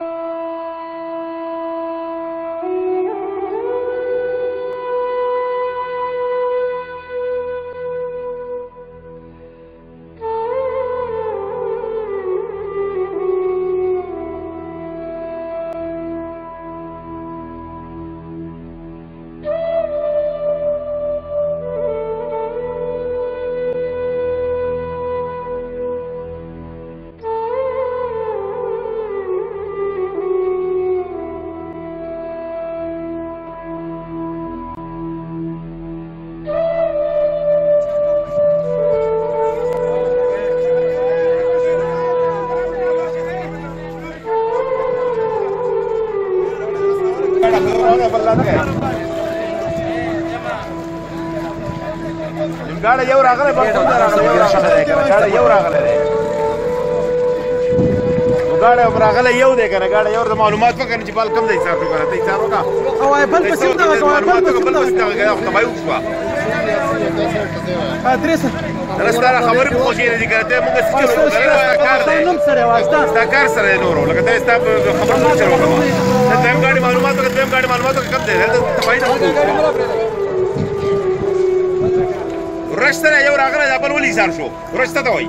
you ګاړه یو راغله په ټول راغله ګاړه یو راغله ګاړه یو راغله یو دی کنه ګاړه یو د معلومات په کنه چې بل کم دی حساب وکړه ته حساب وکړه او بل په سیمه او بل په سیمه او بل په سیمه ادرس رستاره خبرې په خوشې دي کړه ته موږ څه کوو دا کار دی نوم سره واسطه دا کار سره نورو لکه دا ستا خبرې سره وکړه ته دیم ګاډي معلومات ته دیم ګاډي معلومات کم دی ته پای نه ورشته یو راغره دا بل ولې ځار شو ورشته دوی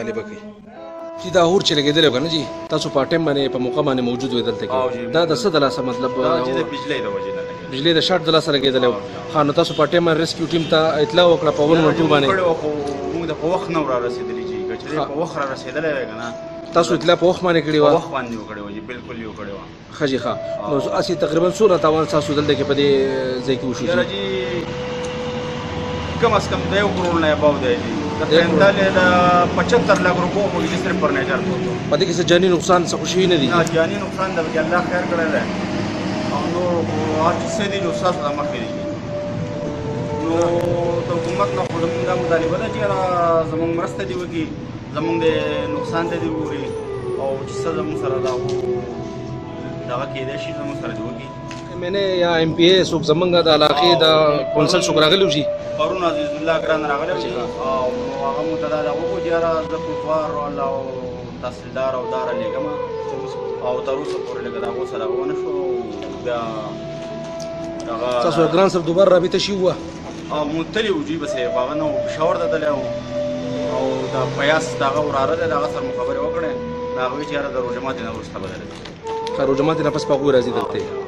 طالبه کوي چې دا اور چې لګیدل کنه جی تاسو په ټیم باندې په موقع باندې موجود وې دلته کې دا د څه د لاسه مطلب دا چې د بجلی د وجه نه بجلی د شارټ د لاسه لګیدل خو نو تاسو په ټیم باندې ریسکیو ټیم ته اطلاع وکړه په ون منټو باندې موږ د په وخت نه را رسیدلې چې کچره په وخت را رسیدلې کنه تاسو اطلاع په وخت باندې کړی و وخت باندې وکړی و بالکل یو کړی و خجی ښا نو اسی تقریبا سوره تاوان تاسو دلته کې په دې ځای کې وشو جی کم اس کم د یو کرون نه باو دی د 45 د 75 لک روپو موږ صرف فرنیچر کوو پدې کې څه جاني نقصان څه خوشي نه دي نه جاني نقصان د الله خیر کړل دی او نو هر څه دي نو ساس د مخ دی نو د حکومت نه خو زموږ د مطالبه ده چې زموږ مرسته دی وکي زموږ د نقصان ته دی وګوري او چې څه زموږ سره دا دغه کېدای شي زموږ سره دی وکي مینه یا ایم پی اے سوب زمنګ د علاقې د کونسل شو راغلی شي پرون عزیز الله ګران راغلی شي او هغه متدا د وګو دیار د کوفار الله تحصیلدار او دار لګما او تر اوسه پورې لګدا غو سره ونه شو بیا تاسو ګران سره دوباره رابطه شي وه او مونتلی وږي بس یې باغ نه پښور ته دلې او دا پیاس دا وراره دا سره مخبره وکړه دا غوي چې را د روجمات نه ورسته بدل کړه روجمات نه پس پغور ازي دلته